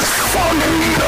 transforming me.